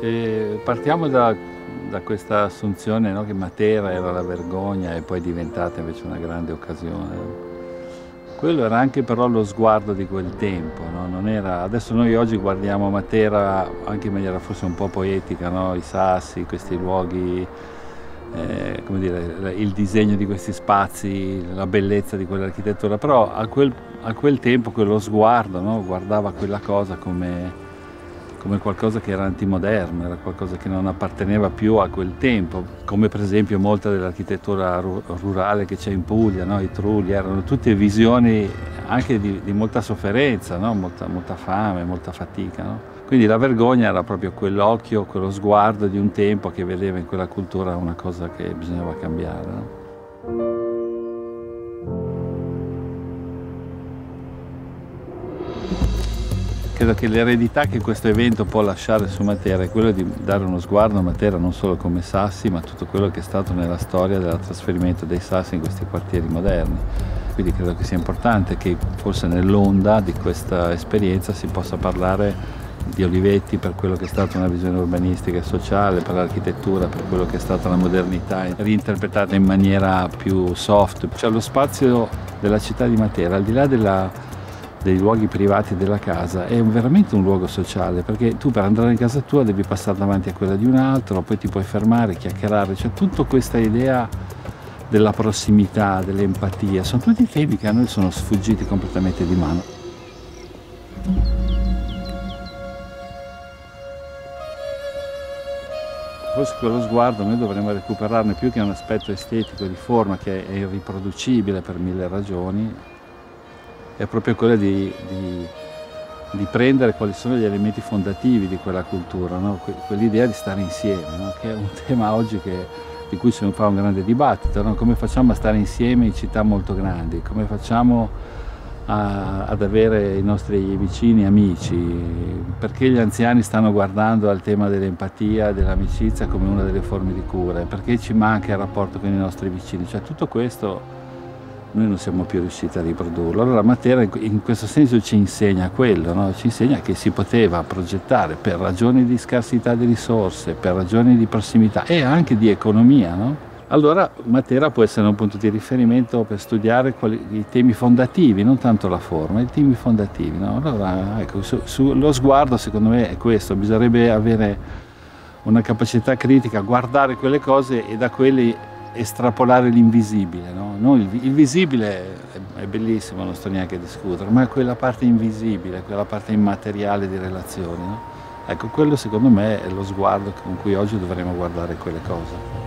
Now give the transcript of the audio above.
Se partiamo da, da questa assunzione no, che Matera era la vergogna e poi è diventata invece una grande occasione, quello era anche però lo sguardo di quel tempo, no? era, adesso noi oggi guardiamo Matera anche in maniera forse un po' poetica, no? i sassi, questi luoghi, eh, dire, il disegno di questi spazi, la bellezza di quell'architettura, però a quel, a quel tempo quello sguardo no? guardava quella cosa come come qualcosa che era antimoderno, era qualcosa che non apparteneva più a quel tempo, come per esempio molta dell'architettura rurale che c'è in Puglia, no? i trulli, erano tutte visioni anche di, di molta sofferenza, no? molta, molta, fame, molta fatica. No? Quindi la vergogna era proprio quell'occhio, quello sguardo di un tempo che vedeva in quella cultura una cosa che bisognava cambiare. Credo che l'eredità che questo evento può lasciare su Matera è quello di dare uno sguardo a Matera non solo come sassi, ma tutto quello che è stato nella storia del trasferimento dei sassi in questi quartieri moderni. Quindi credo che sia importante che forse nell'onda di questa esperienza si possa parlare di Olivetti per quello che è stata una visione urbanistica e sociale, per l'architettura, per quello che è stata la modernità, reinterpretata in maniera più soft. Cioè lo spazio della città di Matera, al di là della dei luoghi privati della casa è veramente un luogo sociale perché tu per andare in casa tua devi passare davanti a quella di un altro, poi ti puoi fermare, chiacchierare, cioè tutta questa idea della prossimità, dell'empatia, sono tutti temi che a noi sono sfuggiti completamente di mano. Forse quello sguardo noi dovremmo recuperarne più che un aspetto estetico di forma che è irriproducibile per mille ragioni, è proprio quella di, di, di, prendere quali sono gli elementi fondativi di quella cultura, no? quell'idea di stare insieme, no? che è un tema oggi che, di cui si fa un grande dibattito, no? come facciamo a stare insieme in città molto grandi, come facciamo a, ad avere i nostri vicini amici, perché gli anziani stanno guardando al tema dell'empatia, dell'amicizia come una delle forme di cura, perché ci manca il rapporto con i nostri vicini, cioè tutto questo noi non siamo più riusciti a riprodurlo. Allora Matera in questo senso ci insegna quello, no? ci insegna che si poteva progettare per ragioni di scarsità di risorse, per ragioni di prossimità e anche di economia. No? Allora Matera può essere un punto di riferimento per studiare quali, i temi fondativi, non tanto la forma, i temi fondativi. No? Allora, ecco, su, su, lo sguardo secondo me è questo, bisognerebbe avere una capacità critica, guardare quelle cose e da quelle estrapolare l'invisibile. No? No, il, il, visibile è, è, bellissimo, non sto neanche a discutere, ma è quella parte invisibile, quella parte immateriale di relazioni. No? Ecco, quello secondo me è lo sguardo con cui oggi dovremmo guardare quelle cose.